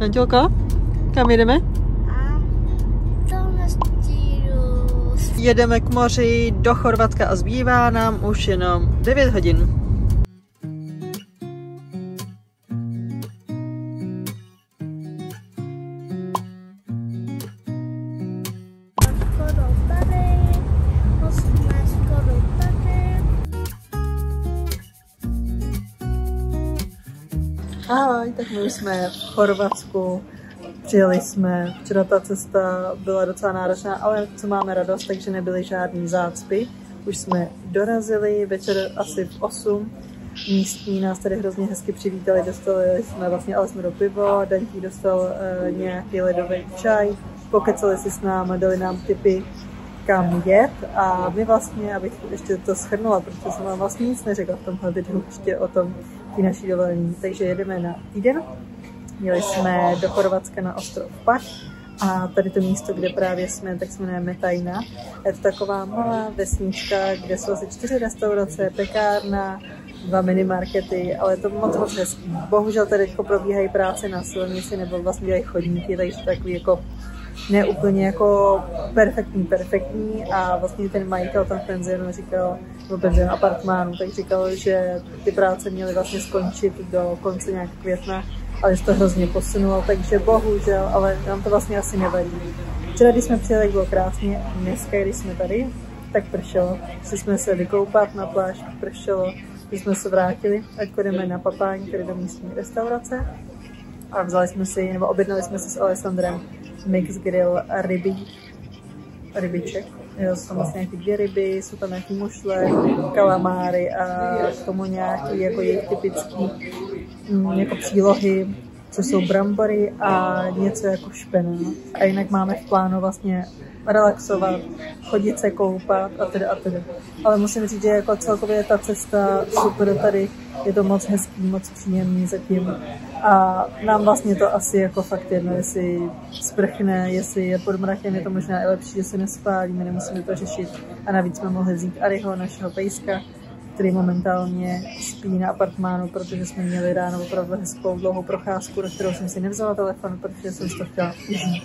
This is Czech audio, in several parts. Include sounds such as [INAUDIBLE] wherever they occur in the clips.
Nadělka, kam jedeme? Jedeme k moři do Chorvatska a zbývá nám už jenom 9 hodin. Tak my už jsme v Chorvatsku. Přijeli jsme, včera ta cesta byla docela náročná, ale co máme radost, takže nebyly žádný zácpy. Už jsme dorazili, večer asi v 8. Místní nás tady hrozně hezky přivítali, dostali jsme vlastně alespoň pivo, Dantí dostal uh, nějaký ledový čaj, pokecali si s námi, dali nám tipy, kam jet a my vlastně, abych ještě to schrnula, protože jsem vám vlastně nic neřekla v tomhle videu ještě o tom ty naší dovolení. Takže jedeme na týden, Jeli jsme do Chorvatska na ostrov Pach a tady to místo, kde právě jsme, tak se jmenuje Metajna. Je to taková malá vesnička, kde jsou asi čtyři restaurace, pekárna, dva minimarkety, ale je to moc moc hezký. Bohužel tady jako probíhají práce na silnici nebo vlastně dělají chodníky, takže to takový jako neúplně jako perfektní, perfektní a vlastně ten majitel tam v penzionu říkal, nebo penzionu apartmánu, tak říkal, že ty práce měly vlastně skončit do konce nějak května, ale že to hrozně posunulo, takže bohužel, ale nám to vlastně asi nevadí. Včera, když jsme přijeli, bylo krásně, dneska, když jsme tady, tak pršelo. Šli jsme se vykoupat na pláž, pršelo, když jsme se vrátili, ať jdeme na papání, tedy do místní restaurace a vzali jsme si, nebo objednali jsme si s Alessandrem mix grill rybí, rybiček. Jo, jsou tam vlastně nějaké dvě ryby, jsou tam nějaké mušle, kalamáry a k tomu nějaký jako jejich typický mm, jako přílohy, co jsou brambory a něco jako špenát. A jinak máme v plánu vlastně relaxovat, chodit se koupat a tedy a tedy. Ale musím říct, že jako celkově ta cesta super tady, je to moc hezký, moc příjemný zatím. A nám vlastně to asi jako fakt jedno, jestli sprchne, jestli je pod mrakem, je to možná i lepší, že se nespálíme, nemusíme to řešit. A navíc jsme mohli vzít Ariho, našeho pejska, který momentálně spí na apartmánu, protože jsme měli ráno opravdu hezkou dlouhou procházku, do kterou jsem si nevzala telefon, protože jsem to chtěla užít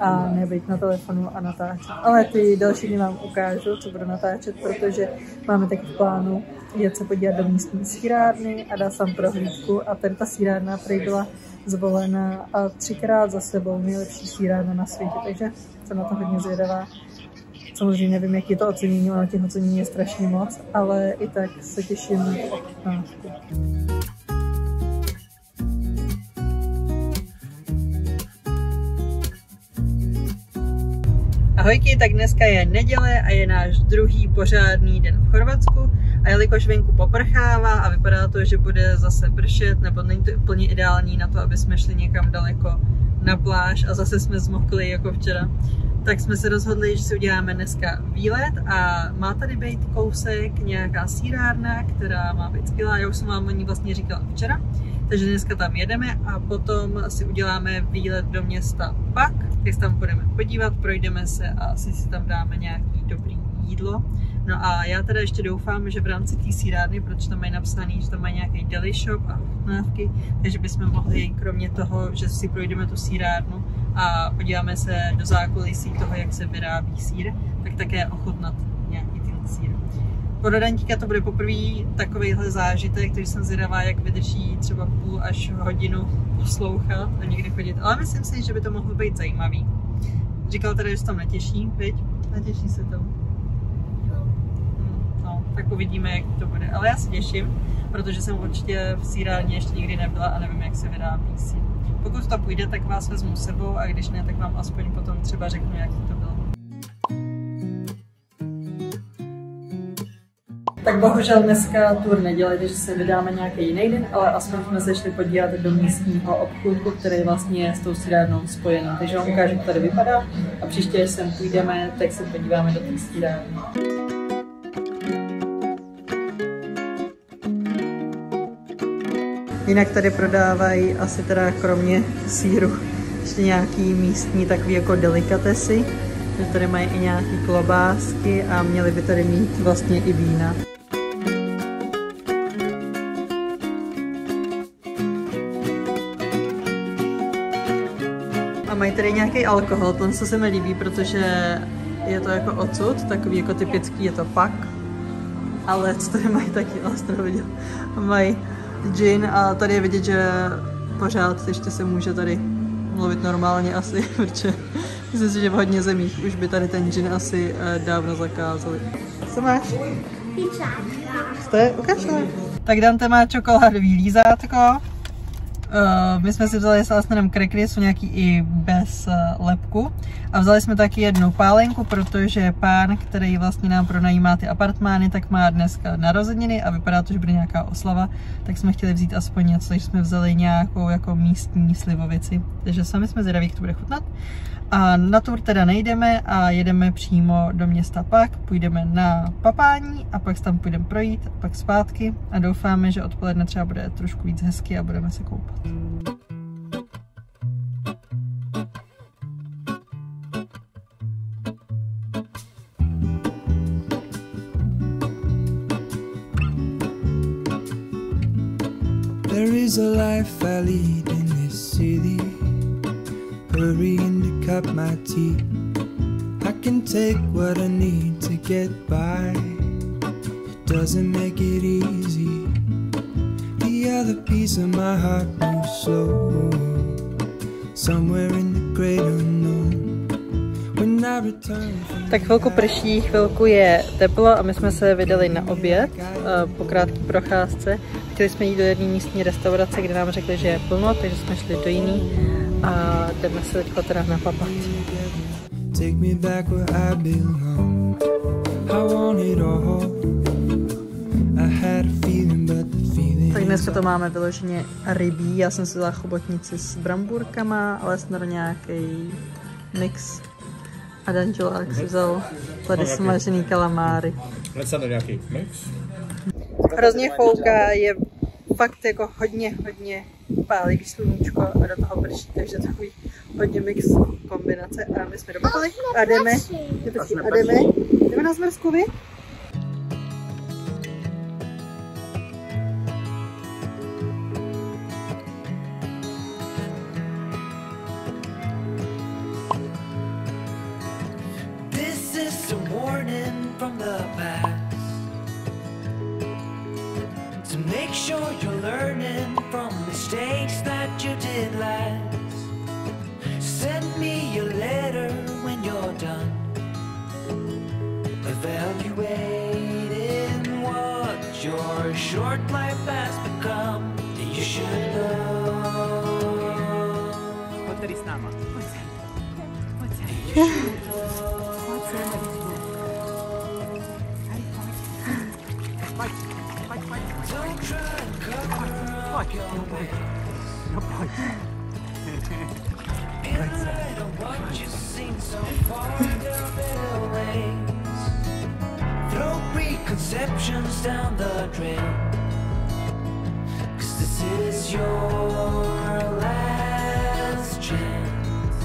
a nebejt na telefonu a natáčet. Ale ty další dny vám ukážu, co budu natáčet, protože máme taky v plánu jet se podívat do místní sírárny a dá tam prohlídku a tady ta sírárna prý byla zvolena a třikrát za sebou nejlepší sírárna na světě, takže jsem na to hodně zvědavá. Samozřejmě nevím, jaký je to ocenění, ale těch ocenění je strašně moc, ale i tak se těším na ochutnávku. Ahojky, tak dneska je neděle a je náš druhý pořádný den v Chorvatsku a jelikož venku poprchává a vypadá to, že bude zase pršet, nebo není to úplně ideální na to, aby jsme šli někam daleko na pláž a zase jsme zmokli jako včera, tak jsme se rozhodli, že si uděláme dneska výlet a má tady být kousek nějaká sírárna, která má být skvělá, já už jsem vám o ní vlastně říkala včera, takže dneska tam jedeme a potom si uděláme výlet do města Pak, se tam budeme podívat, projdeme se a asi si tam dáme nějaký dobrý jídlo. No a já teda ještě doufám, že v rámci té sírárny, protože tam mají napsaný, že tam mají nějaký deli shop a chutnávky, takže bychom mohli kromě toho, že si projdeme tu sírárnu a podíváme se do zákulisí toho, jak se vyrábí sír, tak také ochutnat nějaký ten sír. Pro Dantíka to bude poprvé takovýhle zážitek, který jsem zvědavá, jak vydrží třeba půl až hodinu poslouchat a někde chodit. Ale myslím si, že by to mohlo být zajímavý. Říkal teda, že se tam netěší, viď? Netěší se to. Tak uvidíme, jak to bude. Ale já se těším, protože jsem určitě v sírárně ještě nikdy nebyla a nevím, jak se vyrábí sír. Pokud to půjde, tak vás vezmu sebou a když ne, tak vám aspoň potom třeba řeknu, jaký to bylo. Tak bohužel dneska tour nedělali, takže se vydáme nějaký jiný den, ale aspoň jsme se šli podívat do místního obchůdku, který vlastně je s tou sírárnou spojený. Takže vám ukážu, jak tady vypadá a příště, až sem půjdeme, tak se podíváme do té sírárny. Jinak tady prodávají asi teda kromě síru ještě nějaký místní takový jako delikatesy. Že tady mají i nějaký klobásky a měli by tady mít vlastně i vína. mají tady nějaký alkohol, to se mi líbí, protože je to jako odsud, takový jako typický je to pak. Ale co tady mají taky, [LAUGHS] jste viděl, mají gin a tady je vidět, že pořád ještě se může tady mluvit normálně asi, [LAUGHS] protože myslím si, že v hodně zemích už by tady ten gin asi eh, dávno zakázali. Co máš? Píčátka. Jste? Ukaž Tak Dante má čokoládový lízátko. Uh, my jsme si vzali s Asnerem krekry, jsou nějaký i uh, lepku. A vzali jsme taky jednu pálenku, protože pán, který vlastně nám pronajímá ty apartmány, tak má dneska narozeniny a vypadá to, že bude nějaká oslava, tak jsme chtěli vzít aspoň něco, takže jsme vzali nějakou jako místní slivovici. Takže sami jsme zvědaví, jak to bude chutnat. A na tour teda nejdeme a jedeme přímo do města pak, půjdeme na papání a pak tam půjdeme projít pak zpátky a doufáme, že odpoledne třeba bude trošku víc hezky a budeme se koupat. There is a life I lead in this city. Hurrying to cup my tea. I can take what I need to get by. It doesn't make it easy. The other piece of my heart moves slow. Somewhere in the great unknown. Tak chvilku prší, chvilku je teplo a my jsme se vydali na oběd eh, po krátké procházce. Chtěli jsme jít do jedné místní restaurace, kde nám řekli, že je plno, takže jsme šli do jiný a jdeme se teď teda na papat. Take me back where I belong. I want it all. I had a feeling, but the feeling. Tak dneska to máme vyloženě rybí. Já jsem si vzala chobotnici s bramburkama, ale snad nějaký mix. A Dančelák si vzal tady smažený kalamáry. Hned se na nějaký mix. Hrozně fouká, je fakt jako hodně, hodně pálivý sluníčko a do toho prší, takže takový hodně mix kombinace. A my jsme dopadli a jdeme, a jdeme, jdeme na zmrzku vy? From the past. To make sure you're learning Light of what you've seen so far, ways. Throw preconceptions down the drain. Cause this is your last chance.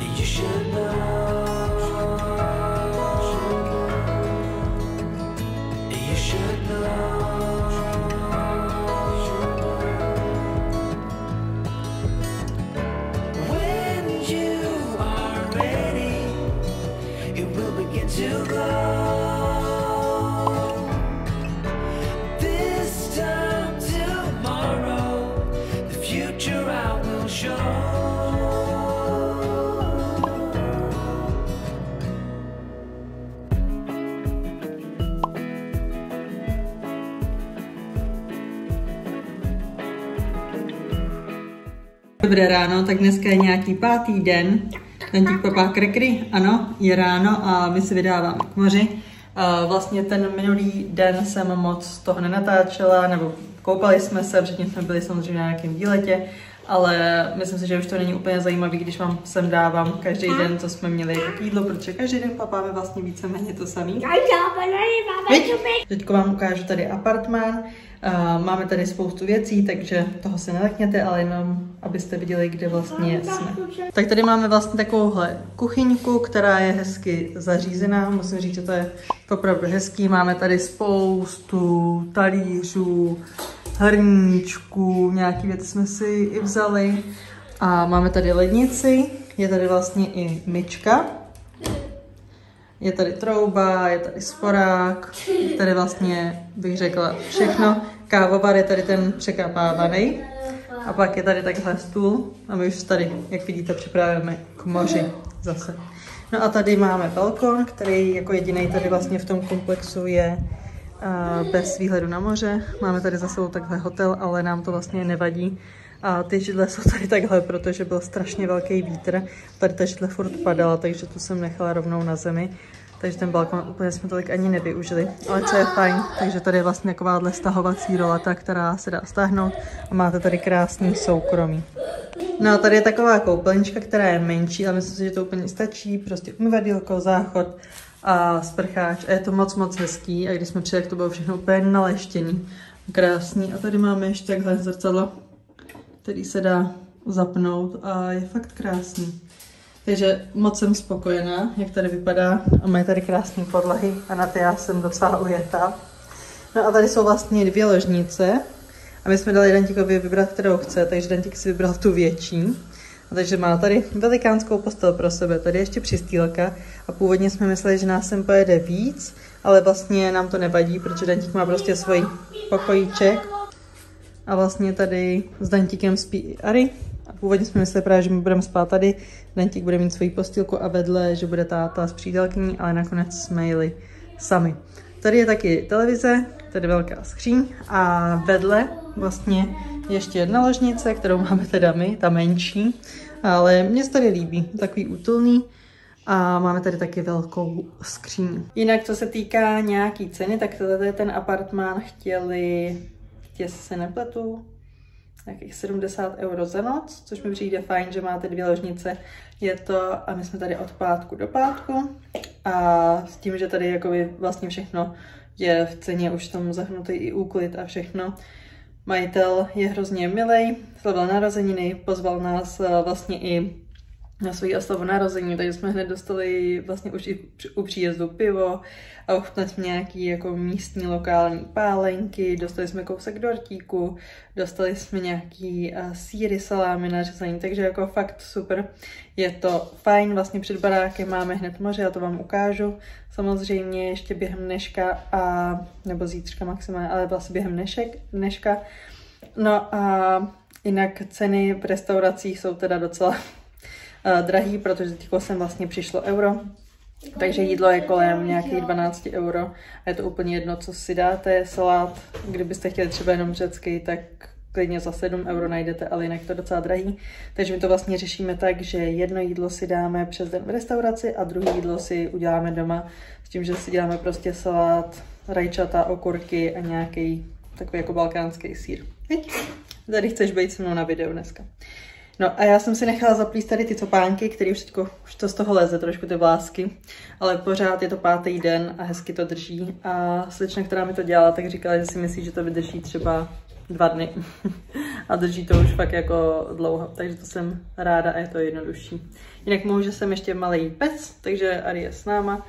You should know. Dobré ráno, tak dneska je nějaký pátý den. Dantík papá krekry, ano, je ráno a my se vydáváme k moři. Vlastně ten minulý den jsem moc toho nenatáčela, nebo koupali jsme se, předtím jsme byli samozřejmě na nějakém výletě, ale myslím si, že už to není úplně zajímavý, když vám sem dávám každý den, co jsme měli jako jídlo, protože každý den papáme vlastně víceméně to samý. Teď vám ukážu tady apartmán. Máme tady spoustu věcí, takže toho se nelekněte, ale jenom abyste viděli, kde vlastně jsme. Tak tady máme vlastně takovouhle kuchyňku, která je hezky zařízená. Musím říct, že to je opravdu hezký. Máme tady spoustu talířů, hrníčků, nějaký věci jsme si i vzali. A máme tady lednici, je tady vlastně i myčka. Je tady trouba, je tady sporák, je tady vlastně, bych řekla, všechno. Kávovar je tady ten překapávaný. A pak je tady takhle stůl a my už tady, jak vidíte, připravujeme k moři zase. No a tady máme balkon, který jako jediný tady vlastně v tom komplexu je bez výhledu na moře. Máme tady za sebou takhle hotel, ale nám to vlastně nevadí. A ty židle jsou tady takhle, protože byl strašně velký vítr. Tady ta židle furt padala, takže tu jsem nechala rovnou na zemi. Takže ten balkon úplně jsme tolik ani nevyužili. Ale co je fajn, takže tady je vlastně takováhle stahovací rolata, která se dá stáhnout a máte tady krásný soukromí. No a tady je taková koupelnička, která je menší, ale myslím si, že to úplně stačí. Prostě umyvadílko, záchod a sprcháč. A je to moc, moc hezký. A když jsme přijeli, to bylo všechno úplně naleštěný. Krásný. A tady máme ještě takhle zrcadlo, který se dá zapnout a je fakt krásný. Takže moc jsem spokojená, jak tady vypadá. A mají tady krásné podlahy a na ty já jsem docela ujetá. No a tady jsou vlastně dvě ložnice. A my jsme dali Dantikovi vybrat, kterou chce, takže Dantik si vybral tu větší. A takže má tady velikánskou postel pro sebe, tady ještě přistýlka. A původně jsme mysleli, že nás sem pojede víc, ale vlastně nám to nevadí, protože Dantik má prostě svůj pokojíček. A vlastně tady s Dantikem spí Ari, původně jsme mysleli právě, že my budeme spát tady, Dantík bude mít svoji postýlku a vedle, že bude táta s přítelkyní, ale nakonec jsme jeli sami. Tady je taky televize, tady velká skříň a vedle vlastně ještě jedna ložnice, kterou máme teda my, ta menší, ale mě se tady líbí, takový útulný. A máme tady taky velkou skříň. Jinak, co se týká nějaký ceny, tak tady ten apartmán chtěli, jestli se nepletu, nějakých 70 euro za noc, což mi přijde fajn, že máte dvě ložnice. Je to, a my jsme tady od pátku do pátku a s tím, že tady jakoby vlastně všechno je v ceně už tomu zahrnutý i úklid a všechno. Majitel je hrozně milej, slavil narozeniny, pozval nás eh, vlastně i na svoji oslavu narození, takže jsme hned dostali vlastně už i u příjezdu pivo a ochutnali jsme nějaký jako místní lokální pálenky, dostali jsme kousek dortíku, dostali jsme nějaký uh, síry, salámy nařezení, takže jako fakt super. Je to fajn, vlastně před barákem máme hned moře, já to vám ukážu. Samozřejmě ještě během dneška a, nebo zítřka maximálně, ale vlastně během dnešek, dneška. No a jinak ceny v restauracích jsou teda docela uh, drahý, protože teďko jsem vlastně přišlo euro, takže jídlo je kolem nějakých 12 euro a je to úplně jedno, co si dáte. Salát, kdybyste chtěli třeba jenom řecký, tak klidně za 7 euro najdete, ale jinak to docela drahý. Takže my to vlastně řešíme tak, že jedno jídlo si dáme přes den v restauraci a druhé jídlo si uděláme doma s tím, že si děláme prostě salát, rajčata, okurky a nějaký takový jako balkánský sír. Tady chceš být se mnou na videu dneska. No a já jsem si nechala zaplíst tady ty topánky, které už teďko, už to z toho leze trošku ty vlásky, ale pořád je to pátý den a hezky to drží. A slečna, která mi to dělala, tak říkala, že si myslí, že to vydrží třeba dva dny. [LAUGHS] a drží to už fakt jako dlouho, takže to jsem ráda a je to jednodušší. Jinak mohu, že jsem ještě malý pes, takže Ari je s náma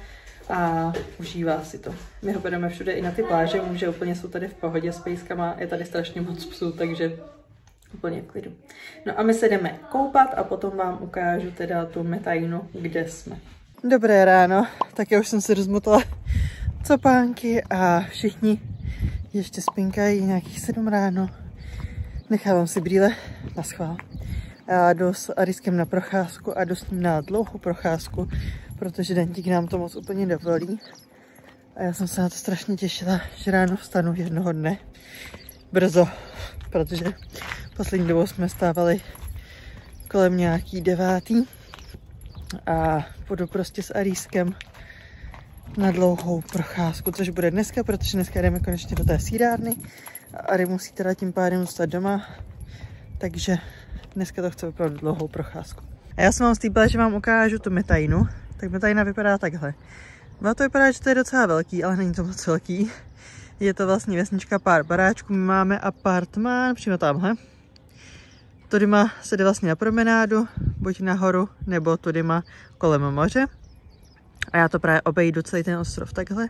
a užívá si to. My ho bereme všude i na ty pláže, může úplně jsou tady v pohodě s pejskama, je tady strašně moc psů, takže úplně v klidu. No a my se jdeme koupat a potom vám ukážu teda tu metajnu, kde jsme. Dobré ráno, tak já už jsem si rozmotala copánky a všichni ještě spinkají nějakých sedm ráno. Nechávám si brýle na schvál. Já jdu s Ariskem na procházku a jdu s ním na dlouhou procházku, protože Dantík nám to moc úplně dovolí. A já jsem se na to strašně těšila, že ráno vstanu jednoho dne brzo, protože Poslední dobou jsme stávali kolem nějaký devátý a půjdu prostě s Arískem na dlouhou procházku, což bude dneska, protože dneska jdeme konečně do té sírárny a Ari musí teda tím pádem zůstat doma, takže dneska to chce opravdu dlouhou procházku. A já jsem vám slíbila, že vám ukážu tu metajnu, tak metajna vypadá takhle. Má to vypadá, že to je docela velký, ale není to moc velký. Je to vlastně vesnička pár baráčků, my máme apartmán přímo tamhle, Tudyma se jde vlastně na promenádu, buď nahoru, nebo tudyma kolem moře. A já to právě obejdu celý ten ostrov takhle,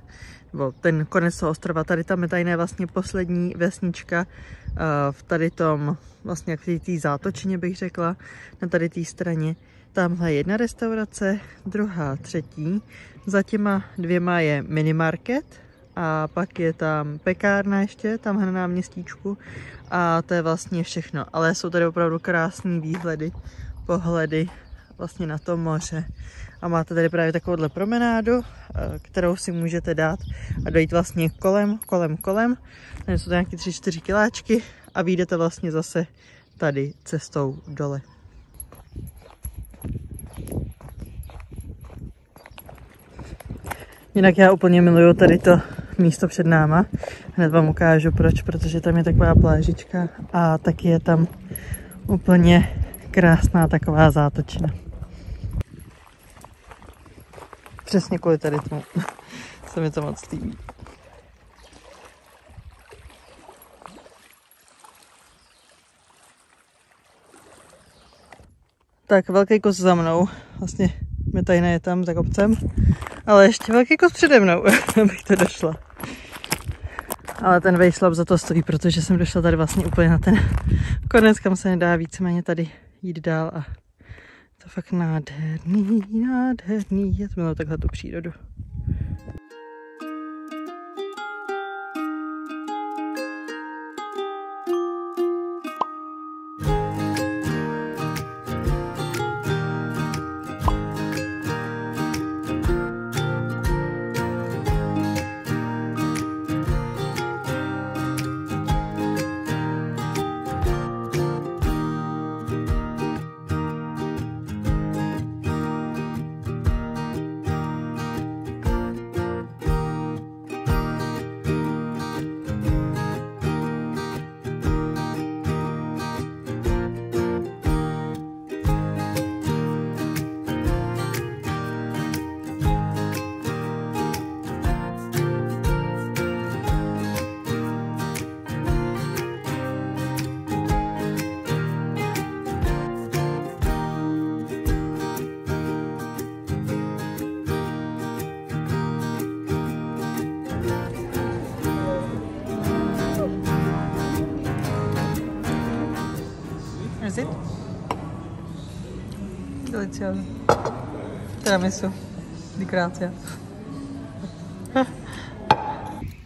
nebo ten konec toho ostrova. Tady tam je tajné vlastně poslední vesnička uh, v tady tom, vlastně jak v té zátočině bych řekla, na tady té straně. Tamhle je jedna restaurace, druhá, třetí. Za těma dvěma je minimarket a pak je tam pekárna ještě, tam na náměstíčku a to je vlastně všechno. Ale jsou tady opravdu krásné výhledy, pohledy vlastně na to moře. A máte tady právě takovouhle promenádu, eh, kterou si můžete dát a dojít vlastně kolem, kolem, kolem. Tady jsou to nějaké 3-4 kiláčky a vyjdete vlastně zase tady cestou dole. Jinak já úplně miluju tady to místo před náma. Hned vám ukážu proč, protože tam je taková plážička a taky je tam úplně krásná taková zátočina. Přesně kvůli tady tomu [LAUGHS] se mi to moc líbí. Tak velký kus za mnou, vlastně tady je tam za kopcem, ale ještě velký kus přede mnou, [LAUGHS] abych to došla. Ale ten vejšlap za to stojí, protože jsem došla tady vlastně úplně na ten konec, kam se nedá víceméně tady jít dál a to fakt nádherný, nádherný. Já to takhle tu přírodu. Delizioso. Tiramisu. Di grazia.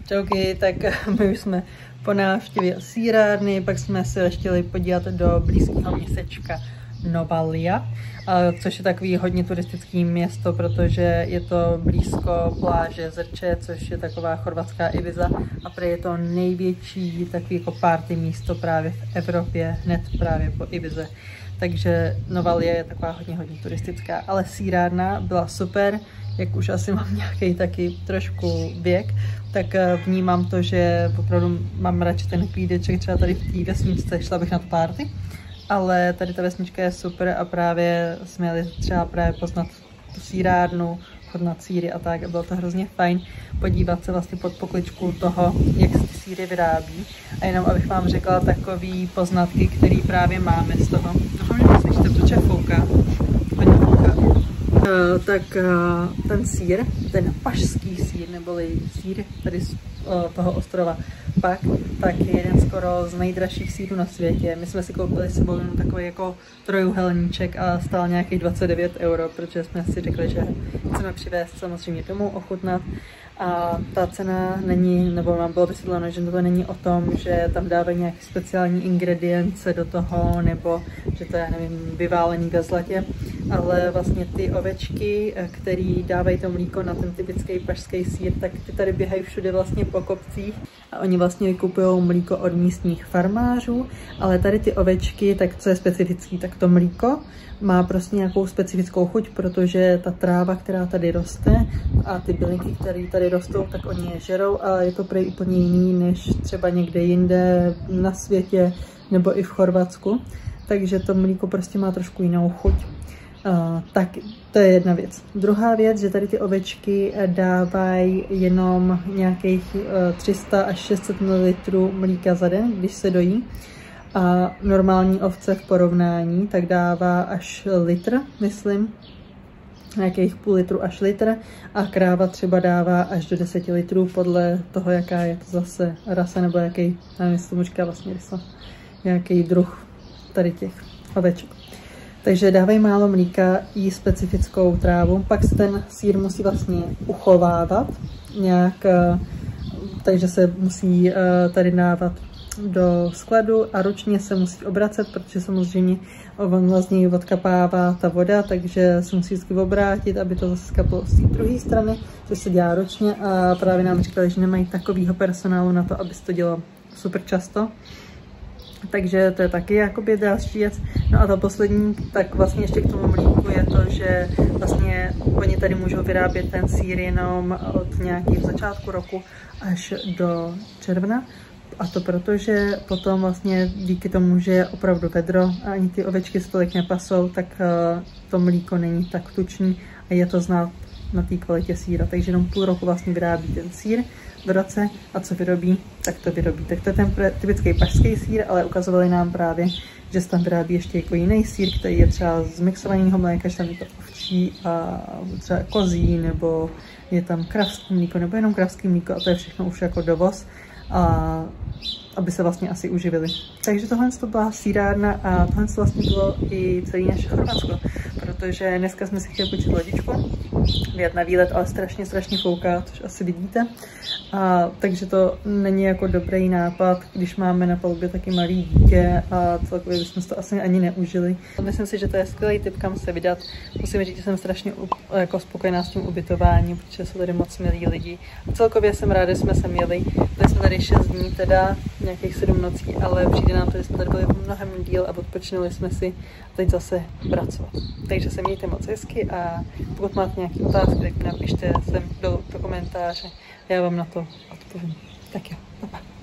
Čauky, tak my už jsme po návštěvě sírárny, pak jsme se chtěli podívat do blízkého městečka Novalia, což je takový hodně turistický město, protože je to blízko pláže Zrče, což je taková chorvatská Ibiza a prý je to největší takový jako party místo právě v Evropě, hned právě po Ibize. Takže Novalia je taková hodně, hodně turistická, ale sírárna byla super, jak už asi mám [LAUGHS] nějaký taky trošku věk, tak eh, vnímám to, že opravdu mám radši ten klídeček třeba tady v té vesničce, šla bych na to party ale tady ta vesnička je super a právě jsme jeli třeba právě poznat tu sírárnu, chodnat síry a tak a bylo to hrozně fajn podívat se vlastně pod pokličku toho, jak se ty síry vyrábí a jenom abych vám řekla takový poznatky, které právě máme z toho. Doufám, že neslyšíte, protože fouká. Hodně fouká. Uh, tak uh, ten sír, ten pašský sír, neboli sír tady z uh, toho ostrova pak, tak je jeden skoro z nejdražších sírů na světě. My jsme si koupili sebou jenom takový jako trojuhelníček a stál nějakých 29 euro, protože jsme si řekli, že chceme přivést samozřejmě domů ochutnat. A ta cena není, nebo nám bylo vysvětleno, že to není o tom, že tam dávají nějaké speciální ingredience do toho, nebo že to je, nevím, vyválený ve zlatě, ale vlastně ty ovečky, které dávají to mlíko na ten typický pašský sír, tak ty tady běhají všude vlastně po kopcích a oni vlastně vykupují mlíko od místních farmářů, ale tady ty ovečky, tak co je specifický, tak to mlíko má prostě nějakou specifickou chuť, protože ta tráva, která tady roste a ty bylinky, které tady rostou, tak oni je žerou a je to prej úplně jiný než třeba někde jinde na světě nebo i v Chorvatsku. Takže to mlíko prostě má trošku jinou chuť. Tak to je jedna věc. Druhá věc, že tady ty ovečky dávají jenom nějakých uh, 300 až 600 ml mlíka za den, když se dojí. A normální ovce v porovnání tak dává až litr, myslím. nějakých půl litru až litr a kráva třeba dává až do 10 litrů podle toho, jaká je to zase rasa nebo jaký, nevím, jestli tomu říká vlastně rasa, nějaký druh tady těch oveček. Takže dávají málo mlíka, jí specifickou trávu, pak se ten sír musí vlastně uchovávat nějak, eh, takže se musí eh, tady dávat do skladu a ručně se musí obracet, protože samozřejmě vlastně odkapává ta voda, takže se musí vždycky obrátit, aby to zase kaplo z té druhé strany, což se dělá ročně a právě nám říkali, že nemají takového personálu na to, aby se to dělalo super často. Takže to je taky jakoby další věc. No a ta poslední, tak vlastně ještě k tomu mlíku je to, že vlastně oni tady můžou vyrábět ten sír jenom od nějakého začátku roku až do června. A to proto, že potom vlastně díky tomu, že je opravdu vedro a ani ty ovečky se tolik nepasou, tak uh, to mlíko není tak tučný a je to znát na té kvalitě síra. Takže jenom půl roku vlastně vyrábí ten sír roce a co vyrobí, tak to vyrobí. Tak to je ten typický pašský sír, ale ukazovali nám právě, že se tam vyrábí ještě jako jiný sír, který je třeba z mixovaného mléka, že tam je to ovčí a třeba kozí, nebo je tam kravský mlíko, nebo jenom kravský mlíko a to je všechno už jako dovoz. A aby se vlastně asi uživili. Takže tohle to byla sírárna a tohle vlastně bylo i celý naše Chorvatsko, protože dneska jsme si chtěli počít lodičku, vyjet na výlet, ale strašně, strašně fouká, což asi vidíte. A, takže to není jako dobrý nápad, když máme na palubě taky malý dítě a celkově bychom to asi ani neužili. Myslím si, že to je skvělý tip, kam se vydat. Musím říct, že jsem strašně jako spokojená s tím ubytováním, protože jsou tady moc milí lidi. A celkově jsem ráda, že jsme sem jeli. Byli jsme tady 6 dní teda, nějakých 7 nocí, ale přijde nám to, že jsme tady byli mnohem díl a odpočinuli jsme si teď zase pracovat. Takže se mějte moc hezky a pokud máte nějaké otázky, tak napište sem do, do komentáře. Já vám na to odpovím. Tak jo, pa.